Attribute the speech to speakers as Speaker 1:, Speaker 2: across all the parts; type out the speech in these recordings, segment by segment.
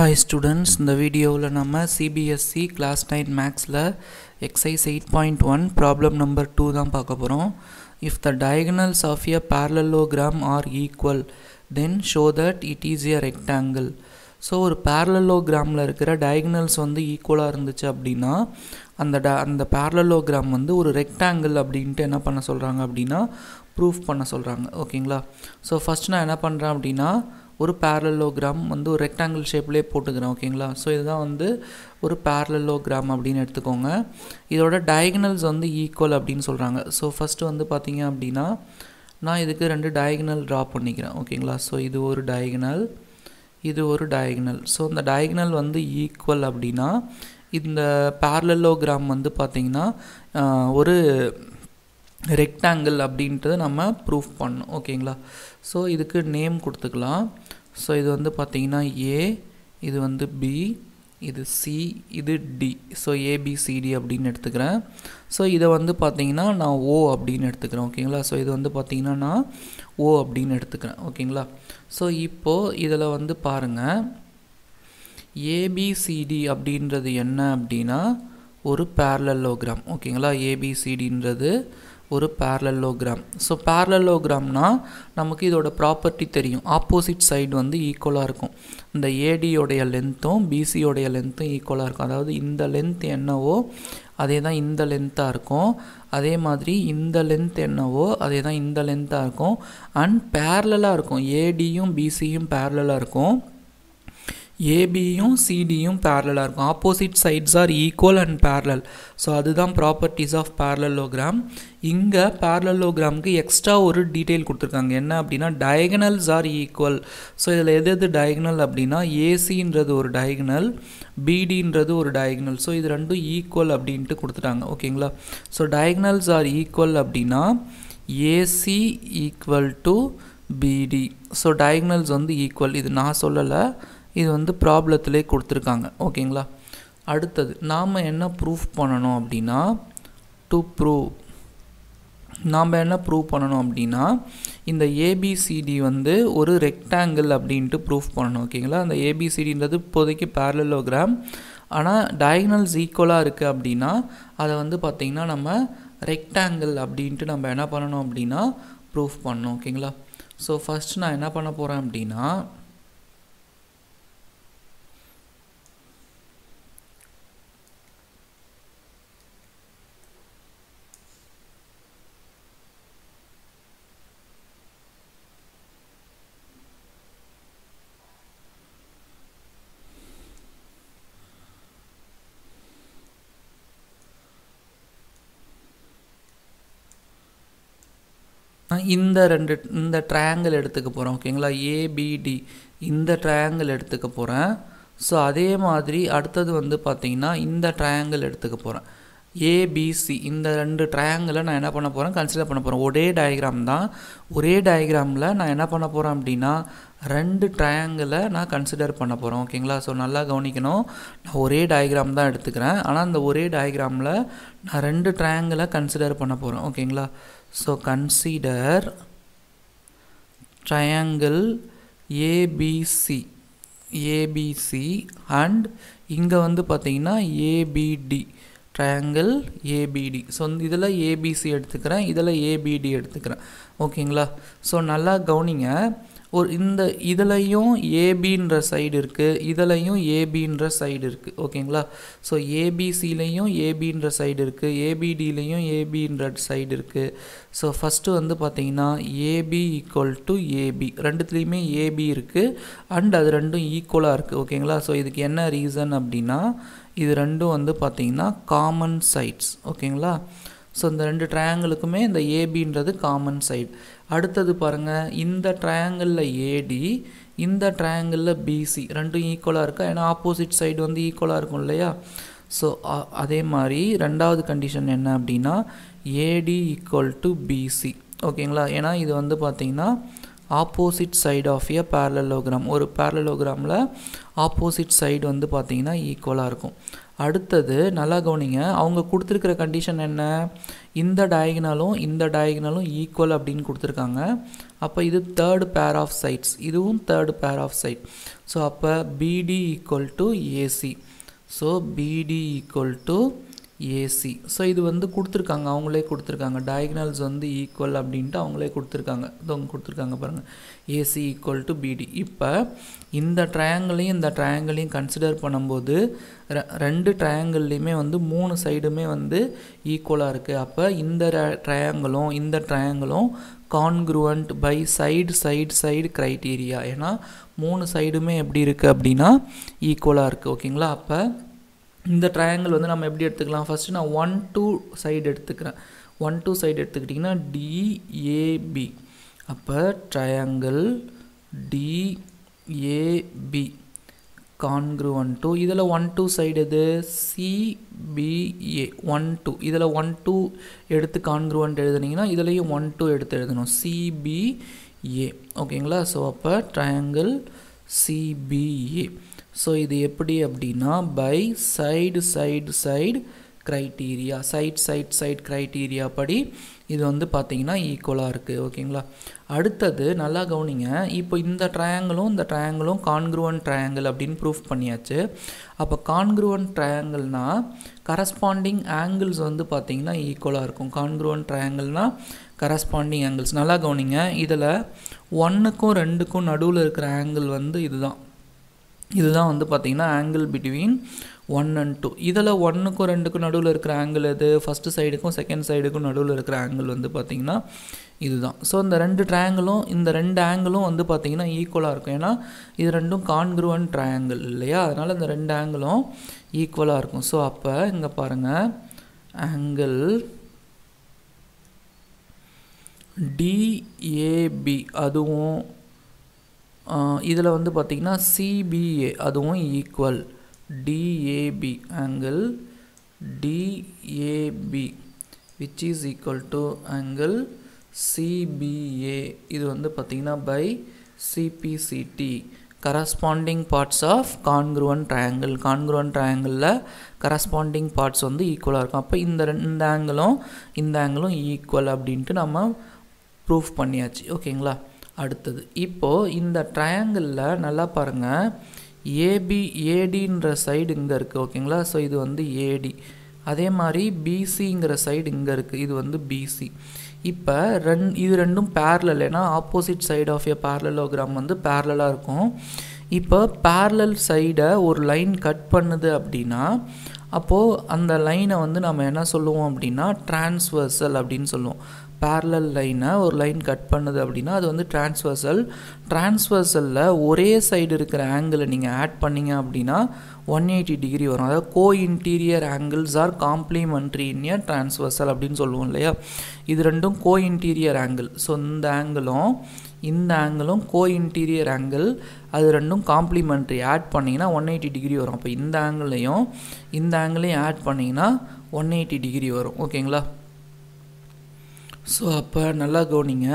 Speaker 1: Hi students இந்த வீடியோவில் நம்ம சிபிஎஸ்சி கிளாஸ் நைன் மேக்ஸில் exercise eight point one problem number two தான் பார்க்க போகிறோம் if the diagonals of a parallelogram are equal then show that it is a rectangle so ஒரு பேரலோகிராமில் இருக்கிற டயகனல்ஸ் வந்து ஈக்குவலாக இருந்துச்சு அப்படின்னா அந்த ட அந்த parallelogram வந்து ஒரு ரெக்டாங்கிள் அப்படின்ட்டு என்ன பண்ண சொல்கிறாங்க அப்படின்னா ப்ரூஃப் பண்ண சொல்கிறாங்க ஓகேங்களா ஸோ ஃபஸ்ட் நான் என்ன பண்ணுறேன் அப்படின்னா ஒரு பேரலோகிராம் வந்து ஒரு ரெக்டாங்கிள் ஷேப்லேயே போட்டுக்கிறேன் ஓகேங்களா ஸோ இதுதான் வந்து ஒரு பேரலோகிராம் அப்படின்னு எடுத்துக்கோங்க. இதோட டயகனல்ஸ் வந்து ஈக்குவல் அப்படின்னு சொல்கிறாங்க ஸோ ஃபஸ்ட்டு வந்து பார்த்தீங்க அப்படின்னா நான் இதுக்கு ரெண்டு டயகனல் ட்ரா பண்ணிக்கிறேன் ஓகேங்களா ஸோ இது ஒரு டயகனல் இது ஒரு டயகனல் ஸோ இந்த டயகனல் வந்து ஈக்குவல் அப்படின்னா இந்த பேரலோகிராம் வந்து பார்த்திங்கன்னா ஒரு ரெக்டாங்கிள் அப்படின்றத நம்ம ப்ரூஃப் பண்ணணும் ஓகேங்களா? ஸோ இதுக்கு நேம் கொடுத்துக்கலாம். ஸோ இது வந்து பார்த்திங்கன்னா ஏ இது வந்து பி இது சி இது டி ஸோ ஏபிசிடி அப்படின்னு எடுத்துக்கிறேன். ஸோ இதை வந்து பார்த்திங்கன்னா நான் ஓ அப்படின்னு எடுத்துக்கிறேன் ஓகேங்களா? ஸோ இது வந்து பார்த்திங்கன்னா நான் ஓ அப்படின்னு எடுத்துக்கிறேன் ஓகேங்களா? ஸோ இப்போது இதில் வந்து பாருங்கள் ஏபிசிடி அப்படின்றது என்ன அப்படின்னா ஒரு பேரலோகிராம் ஓகேங்களா? ஏபிசிடின்றது ஒரு பேரலோகிராம் ஸோ பேரலோகிராம்னா நமக்கு இதோட ப்ராப்பர்ட்டி தெரியும். ஆப்போசிட் சைடு வந்து ஈக்குவலாக இருக்கும். இந்த ஏடியோடைய லென்த்தும் பிசியோடைய லென்த்தும் ஈக்குவலாக இருக்கும். அதாவது இந்த லென்த் என்னவோ அதே தான் இந்த லென்த்தாக இருக்கும். அதே மாதிரி இந்த லென்த் என்னவோ அதே தான் இந்த லென்த்தாக இருக்கும். அண்ட் பேரலாக இருக்கும். ஏடியும் பிசியும் பேரலாக இருக்கும். ஏபியும் சிடியும் பேரலாக இருக்கும். Opposite sides are equal and parallel so அதுதான் ப்ராப்பர்ட்டிஸ் ஆஃப் பேரலோகிராம் இங்கே பேரலோகிராமுக்கு எக்ஸ்ட்ரா ஒரு டீட்டெயில் கொடுத்துருக்காங்க. என்ன அப்படின்னா டயகனல்ஸ் ஆர் ஈக்குவல் ஸோ இதில் எது எது டயகனல் அப்படின்னா ஏசின்றது ஒரு டயகனல் பிடின்றது ஒரு டயகனல் ஸோ இது ரெண்டும் ஈக்குவல் அப்படின்ட்டு கொடுத்துட்டாங்க. ஓகேங்களா ஸோ டயகனல்ஸ் ஆர் ஈக்குவல் அப்படின்னா AC equal to BD so diagonals வந்து ஈக்குவல் இது நான் சொல்லலை. இது வந்து ப்ராப்ளத்திலே கொடுத்துருக்காங்க. ஓகேங்களா? அடுத்தது நாம் என்ன ப்ரூஃப் பண்ணணும் அப்படின்னா டு ப்ரூவ் நாம் என்ன ப்ரூவ் பண்ணணும் அப்படின்னா இந்த ஏபிசிடி வந்து ஒரு ரெக்டாங்கிள் அப்படின்ட்டு ப்ரூஃப் பண்ணணும். ஓகேங்களா? அந்த ஏபிசிடின்றது இப்போதைக்கு பேரலோகிராம் ஆனால் டயக்னல்ஸ் ஈக்குவலாக இருக்குது அப்படின்னா அதை வந்து பார்த்திங்கன்னா நம்ம ரெக்டாங்கிள் அப்படின்ட்டு நம்ம என்ன பண்ணணும் அப்படின்னா ப்ரூஃப் பண்ணணும். ஓகேங்களா? ஸோ ஃபஸ்ட் நான் என்ன பண்ண போகிறேன் அப்படின்னா இந்த ரெண்டு இந்த ட்ரையாங்கிள் எடுத்துக்க போகிறோம் ஓகேங்களா ஏபிடி இந்த ட்ரையாங்கிள் எடுத்துக்க போகிறேன் ஸோ அதே மாதிரி அடுத்தது வந்து பார்த்திங்கன்னா இந்த ட்ரையாங்கிள் எடுத்துக்க போகிறேன் ஏபிசி இந்த ரெண்டு ட்ரையாங்கிளை நான் என்ன பண்ண போகிறேன் கன்சிடர் பண்ண போகிறேன் ஒரே டயக்ராம் தான். ஒரே டயக்ராமில் நான் என்ன பண்ண போகிறேன் அப்படின்னா ரெண்டு ட்ரையாங்கிளை நான் கன்சிடர் பண்ண போகிறேன் ஓகேங்களா ஸோ நல்லா கவனிக்கணும். நான் ஒரே டயக்ராம் தான் எடுத்துக்கிறேன். ஆனால் அந்த ஒரே டயக்ராமில் நான் ரெண்டு ட்ரையாங்கிளை கன்சிடர் பண்ண போகிறேன் ஓகேங்களா so consider triangle ABC ABC and இங்கே வந்து பார்த்தீங்கன்னா ஏபிடி ட்ரையாங்கிள் ஏபிடி ஸோ இதில் ஏபிசி எடுத்துக்கிறேன் இதில் ஏபிடி எடுத்துக்கிறேன். ஓகேங்களா ஸோ நல்லா கவனிங்க. ஒரு இந்த இதுலையும் ஏபின்ற சைடு இருக்குது இதுலையும் ஏபின்ற சைடு இருக்குது ஓகேங்களா ஸோ ஏபிசிலையும் ஏபின்ற சைடு இருக்குது ஏபிடிலையும் ஏபின்ற சைடு இருக்குது ஸோ ஃபஸ்ட்டு வந்து பார்த்திங்கன்னா ஏபி ஈக்குவல் டு ஏபி ரெண்டுத்துலேயுமே ஏபி இருக்குது அண்ட் அது ரெண்டும் ஈக்குவலாக இருக்குது ஓகேங்களா ஸோ இதுக்கு என்ன ரீசன் அப்படின்னா இது ரெண்டும் வந்து பார்த்திங்கன்னா காமன் சைட்ஸ் ஓகேங்களா ஸோ இந்த ரெண்டு ட்ரையாங்கிளுக்குமே இந்த ஏபின்றது காமன் சைடு அடுத்தது பாருங்கள் இந்த ட்ரையாங்கிளில் ஏடி இந்த ட்ரையாங்கிளில் பிசி ரெண்டும் ஈக்குவலாக இருக்கா? ஏன்னா ஆப்போசிட் சைடு வந்து ஈக்குவலாக இருக்கும் இல்லையா? ஸோ அதே மாதிரி ரெண்டாவது கண்டிஷன் என்ன அப்படின்னா ஏடி ஈக்குவல் டு பிசி ஓகேங்களா? ஏன்னா இது வந்து பார்த்திங்கன்னா opposite side of a parallelogram ஒரு பேரலோகிராமில் ஆப்போசிட் சைடு வந்து பார்த்திங்கன்னா ஈக்குவலாக இருக்கும். அடுத்தது நல்லா கவனிங்க அவங்க கொடுத்துருக்கிற கண்டிஷன் என்ன? இந்த டயகனலும் இந்த டயகனலும் ஈக்குவல் அப்படின்னு கொடுத்துருக்காங்க. அப்போ இது தேர்டு பேர் ஆஃப் சைட்ஸ் இதுவும் third pair of side so அப்போ BD equal to AC so BD equal to AC. So இது வந்து கொடுத்துருக்காங்க. அவங்களே கொடுத்துருக்காங்க. டயக்னல்ஸ் வந்து ஈக்குவல் அப்படின்ட்டு அவங்களே கொடுத்துருக்காங்க. இதவங்க கொடுத்துருக்காங்க பாருங்கள் ஏசி ஈக்குவல் டு பிடி இப்போ இந்த ட்ரையாங்கிளையும் இந்த ட்ரையாங்கிளையும் கன்சிடர் பண்ணும்போது ரெ ரெண்டு ட்ரையாங்கிள்லேயுமே வந்து மூணு சைடுமே வந்து ஈக்குவலாக இருக்குது அப்போ இந்த ட்ரையாங்கிளும் இந்த ட்ரையாங்கிளும் congruent by side side side criteria ஏன்னா மூணு சைடுமே எப்படி இருக்குது அப்படின்னா ஈக்குவலாக இருக்குது ஓகேங்களா அப்போ இந்த ட்ரையாங்கிள் வந்து நம்ம எப்படி எடுத்துக்கலாம்? ஃபஸ்ட்டு நான் ஒன் டூ சைடு எடுத்துக்கிறேன். ஒன் டூ சைடு எடுத்துக்கிட்டிங்கன்னா டிஏபி அப்போ ட்ரையாங்கிள் டிஏபி கான்க்ருவன் டூ இதில் ஒன் டூ சைடு எது? சிபிஏ ஒன் டூ இதில் ஒன் டூ எடுத்து கான்க்ருவன்ட் எழுதுனீங்கன்னா இதுலேயும் ஒன் டூ எடுத்து எழுதணும். சிபிஏ ஓகேங்களா ஸோ அப்போ ட்ரையாங்கிள் சிபிஏ ஸோ இது எப்படி அப்படின்னா by side side side criteria side side side criteria படி இது வந்து பார்த்திங்கன்னா ஈக்குவலாக இருக்குது ஓகேங்களா அடுத்தது நல்லா கவனிங்க. இப்போ இந்த ட்ரையாங்கிளும் இந்த ட்ரையாங்கிளும் கான்க்ருவன் ட்ரையாங்கிள் அப்படின்னு ப்ரூஃப் பண்ணியாச்சு. அப்போ கான்க்ருவன் ட்ரையாங்கிள்னால் கரஸ்பாண்டிங் ஆங்கிள்ஸ் வந்து பார்த்திங்கன்னா ஈக்குவலாக இருக்கும். கான்க்ருவன் ட்ரையாங்கிள்னால் கரஸ்பாண்டிங் ஆங்கிள்ஸ் நல்லா கவனிங்க. இதில் ஒன்றுக்கும் ரெண்டுக்கும் நடுவில் இருக்கிற ஆங்கிள் வந்து இதுதான். இதுதான் வந்து பார்த்திங்கன்னா angle between one and two இதில் ஒன்றுக்கும் ரெண்டுக்கும் நடுவில் இருக்கிற ஆங்கிள் எது? ஃபஸ்ட்டு சைடுக்கும் செகண்ட் சைடுக்கும் நடுவில் இருக்கிற ஆங்கிள் வந்து பார்த்திங்கன்னா இதுதான். ஸோ இந்த ரெண்டு ட்ரையாங்கிளும் இந்த ரெண்டு ஆங்கிளும் வந்து பார்த்திங்கன்னா ஈக்குவலாக இருக்கும். ஏன்னா இது ரெண்டும் கான்க்ருவன் ட்ரையாங்கிள் இல்லையா? அதனால் இந்த ரெண்டு ஆங்கிளும் ஈக்குவலாக இருக்கும். ஸோ அப்போ இங்கே பாருங்கள் ஆங்கிள் டிஏபி அதுவும் இதில் வந்து பார்த்திங்கன்னா சிபிஏ அதுவும் equal DAP angle DAP which is equal to angle CBA இது வந்து பார்த்திங்கன்னா by CPCT corresponding parts of congruent triangle congruent ட்ரையாங்கிளில் corresponding parts வந்து ஈக்குவலாக இருக்கும். அப்போ இந்த ரெண்டு ஆங்கிளும் இந்த ஆங்கிளும் ஈக்குவல் அப்படின்ட்டு நம்ம ப்ரூஃப் பண்ணியாச்சு. ஓகேங்களா அடுத்தது. இப்போது இந்த ட்ரையாங்கிளில் நல்லா பாருங்கள் ஏபி ஏடின்ற சைடு இங்கே இருக்குது ஓகேங்களா ஸோ இது வந்து ஏடி அதே மாதிரி பிசிங்கிற சைடு இங்கே இருக்குது இது வந்து பிசி இப்போ ரெண் இது ரெண்டும் பேரலல் ஏன்னா opposite side of a parallelogram வந்து பேரலாக இருக்கும். இப்போ பேரலல் சைடை ஒரு லைன் கட் பண்ணுது அப்படின்னா அப்போது அந்த லைனை வந்து நம்ம என்ன சொல்லுவோம் அப்படின்னா டிரான்ஸ்வர்சல் அப்படின்னு சொல்லுவோம். பேரலல் லைனை ஒரு லைன் கட் பண்ணுது அப்படின்னா அது வந்து டிரான்ஸ்வர்சல் டிரான்ஸ்வர்சலில் ஒரே சைடு இருக்கிற ஆங்கிளை நீங்கள் ஆட் பண்ணிங்க அப்படின்னா ஒன் எயிட்டி டிகிரி வரும். அதாவது co interior angles are complementary in transversal அப்படின்னு சொல்லுவோம் இல்லையா? இது ரெண்டும் கோ இன்டீரியர் ஆங்கிள் ஸோ இந்த ஆங்கிளும் இந்த ஆங்கிளும் கோ இன்டீரியர் ஆங்கிள் அது ரெண்டும் காம்ப்ளிமெண்ட்ரி ஆட் பண்ணிங்கன்னா ஒன் எயிட்டி டிகிரி வரும். அப்போ இந்த ஆங்கிளையும் இந்த ஆங்கிளையும் ஆட் பண்ணிங்கன்னா ஒன் எயிட்டி டிகிரி வரும். ஓகேங்களா ஸோ அப்போ நல்லா கவனிங்க.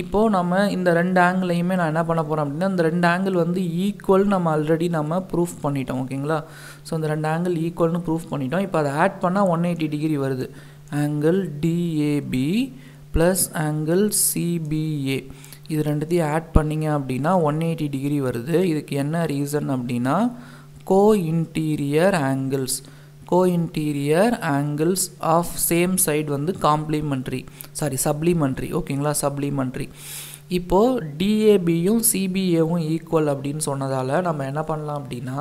Speaker 1: இப்போது நம்ம இந்த ரெண்டு ஆங்கிளையுமே நான் என்ன பண்ண போகிறேன் அப்படின்னா இந்த ரெண்டு ஆங்கிள் வந்து ஈக்குவல் நம்ம ஆல்ரெடி நம்ம ப்ரூஃப் பண்ணிட்டோம் ஓகேங்களா? ஸோ இந்த ரெண்டு ஆங்கிள் ஈக்குவல்னு ப்ரூஃப் பண்ணிட்டோம். இப்போ அதை ஆட் பண்ணால் ஒன் எயிட்டி டிகிரி வருது. Angle DAB plus angle CBA இது ரெண்டுத்தையும் ஆட் பண்ணிங்க அப்படின்னா ஒன் எயிட்டி டிகிரி வருது. இதுக்கு என்ன ரீசன் அப்படின்னா co interior angles co interior angles of same side வந்து காம்ப்ளிமெண்ட்ரி சாரி சப்ளிமெண்ட்ரி ஓகேங்களா சப்ளிமெண்ட்ரி இப்போது டிஏபியும் சிபிஏவும் ஈக்குவல் அப்படின்னு சொன்னதால் நம்ம என்ன பண்ணலாம் அப்படின்னா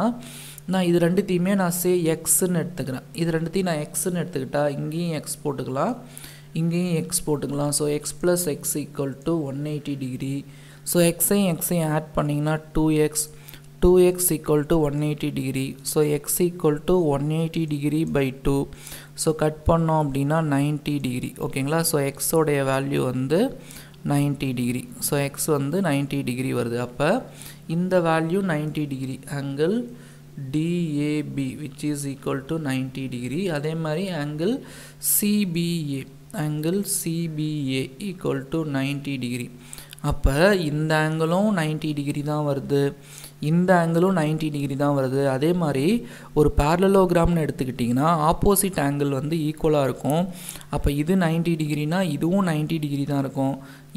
Speaker 1: நான் இது ரெண்டுத்தையுமே நான் சே எக்ஸ்ன்னு எடுத்துக்கிறேன். இது ரெண்டுத்தையும் நான் எக்ஸ்ன்னு எடுத்துக்கிட்டால் இங்கேயும் எக்ஸ் போட்டுக்கலாம் இங்கேயும் எக்ஸ் போட்டுக்கலாம். So x plus x equal to one eighty degree so எக்ஸையும் எக்ஸையும் ஆட் பண்ணிங்கன்னா two x two x equal to one eighty degree so x equal to one eighty degree by two so cut பண்ணோம் அப்படின்னா ninety degree ஓகேங்களா so எக்ஸோடைய value வந்து ninety degree so x வந்து ninety degree வருது. அப்போ இந்த value ninety degree angle DAB which is equal to ninety degree அதே மாதிரி angle CBA angle CBA equal to ninety degree அப்போ இந்த ஆங்கிளும் 90 டிகிரி தான் வருது. இந்த ஆங்கிளும் 90 டிகிரி தான் வருது. அதே மாதிரி ஒரு பேரலோகிராம்னு எடுத்துக்கிட்டிங்கன்னா ஆப்போசிட் ஆங்கிள் வந்து ஈக்குவலாக இருக்கும். அப்போ இது 90 டிகிரினா இதுவும் 90 டிகிரி தான் இருக்கும்.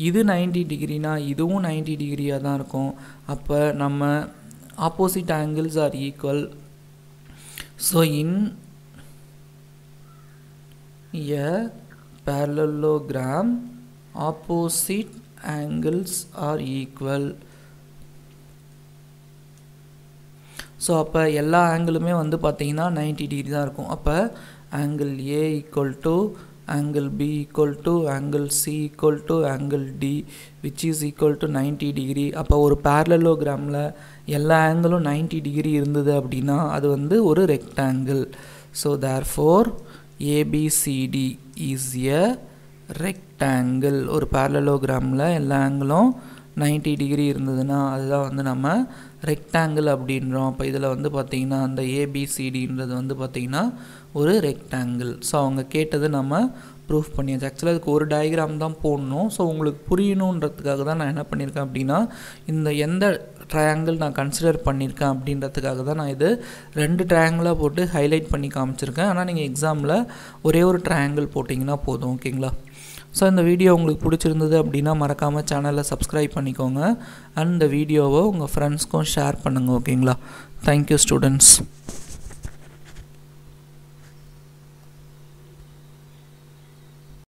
Speaker 1: இது 90 டிகிரினா இதுவும் 90 டிகிரியாக தான் இருக்கும். அப்போ நம்ம opposite angles are equal so in a parallelogram opposite angles are equal. So அப்போ எல்லா ஆங்கிளுமே வந்து பார்த்தீங்கன்னா 90 டிகிரி தான் இருக்கும். அப்போ angle A equal to angle B equal to angle C equal to angle D which is equal to 90 degree அப்போ ஒரு பேரலோகிராமில் எல்லா ஆங்கிளும் 90 டிகிரி இருந்தது அப்படின்னா அது வந்து ஒரு rectangle so therefore ABCD is a rectangle ஒரு பேரலோகிராமில் எல்லா ஆங்கிளும் 90 டிகிரி இருந்ததுன்னா அதுதான் வந்து நம்ம ரெக்டாங்கிள் அப்படின்றோம். அப்போ இதில் வந்து பார்த்திங்கன்னா அந்த ஏபிசிடின்றது வந்து பார்த்திங்கன்னா ஒரு ரெக்டாங்கிள் ஸோ அவங்க கேட்டது நம்ம ப்ரூஃப் பண்ணியாச்சு. ஆக்சுவலாக அதுக்கு ஒரு டயக்ராம் தான் போடணும். ஸோ உங்களுக்கு புரியணுன்றதுக்காக தான் நான் என்ன பண்ணியிருக்கேன் அப்படின்னா இந்த எந்த ட்ரையாங்கிள் நான் கன்சிடர் பண்ணியிருக்கேன் அப்படின்றதுக்காக தான் நான் இது ரெண்டு ட்ரையாங்கிளாக போட்டு ஹைலைட் பண்ணி காமிச்சிருக்கேன். ஆனால் நீங்கள் எக்ஸாமில் ஒரே ஒரு ட்ரையாங்கிள் போட்டிங்கன்னா போதும் ஓகேங்களா ஸோ இந்த வீடியோ உங்களுக்கு பிடிச்சிருந்தது அப்படின்னா மறக்காமல் சேனலை சப்ஸ்கிரைப் பண்ணிக்கோங்க. அண்ட் இந்த வீடியோவை உங்கள் ஃப்ரெண்ட்ஸ்க்கும் ஷேர் பண்ணுங்கள் ஓகேங்களா தேங்க்யூ ஸ்டூடெண்ட்ஸ்